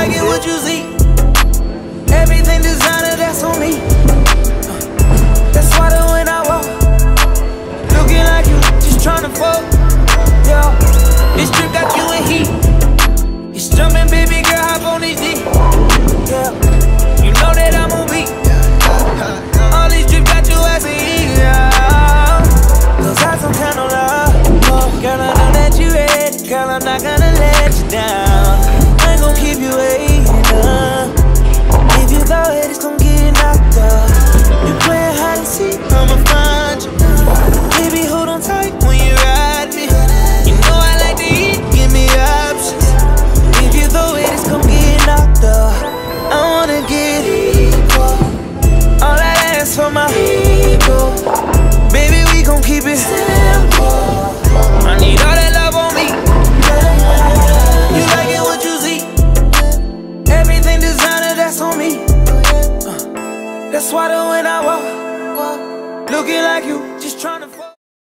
I get what you see. Everything designer, that's on me. Uh, that's why the when I walk, looking like you, just trying to fuck. Yeah, this trip got you in heat. Baby, we gon' keep it simple. I need all that love on me. You like it? Everything designer, that's on me. Uh, that's when I walk, looking like you, just trying to.